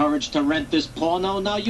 courage to rent this porno. Now you